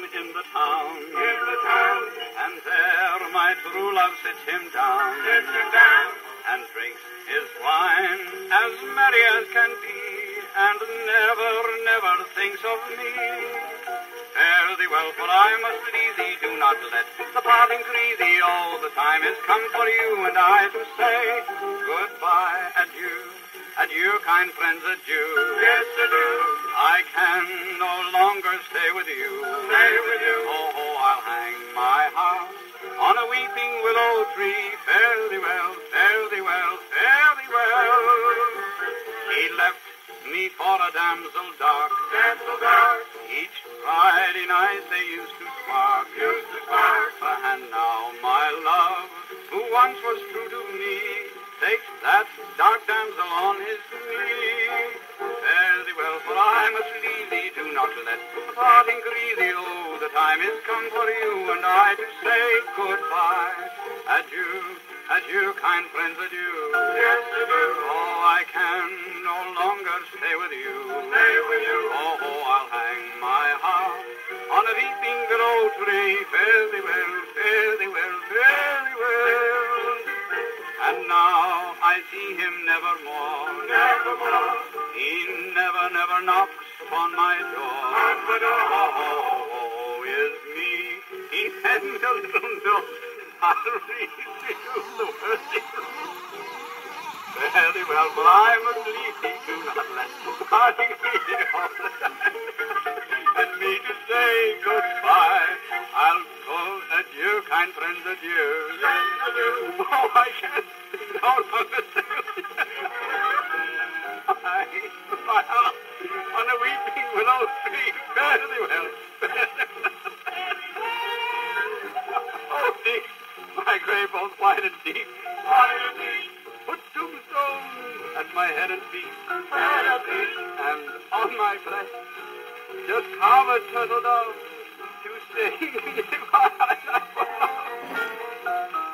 in the town. In the town, And there my true love sits him down. sits him down, And drinks his wine as merry as can be. And never, never thinks of me. Fare thee well, for I must leave thee. Do not let the parting grieve thee. Oh, the time is come for you and I to say goodbye, adieu. Adieu, kind friends, adieu. yes adieu, I can no longer stay with you. stay with you. Oh, oh, I'll hang my house on a weeping willow tree. Fare well, well, well. He left me for a damsel dark. Damsel dark, Each Friday night they used to spark. used to spark, And now my love, who once was true to me, takes that parting grieve thee. Oh, the time is come for you and I to say goodbye. Adieu, adieu, kind friends, adieu. yes adieu, Oh, I can no longer stay with you. stay with you. Oh, oh, I'll hang my heart on a weeping willow tree. Fare thee well, fare thee well, fare thee well. And now I see him nevermore. Nevermore, He never, never knocks upon my door. on the door, Oh, oh, is me. He sends a little note. I'll read you the. Fare thee well, for I must leave thee. Do not let parting be all the time. And me to say goodbye. I'll go adieu, kind friends, adieu. adieu, Oh, I can't no longer stay with you. I, my heart on a weeping willow tree. Thee well. oh, deep, my grave both wide and deep. wide and deep, Put tombstone at my head and feet. head and feet, And on my breast, just carve a turtle dove to sing if I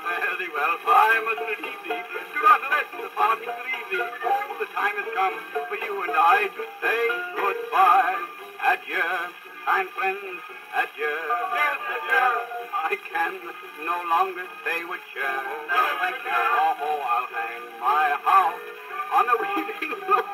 Fare thee well, for I must leave thee. Do not let the parting grieve thee. Time has come for you and I to say goodbye. Adieu, kind friends, adieu. yes adieu, I can no longer stay with you. no. Oh, I'll hang my house on a weeping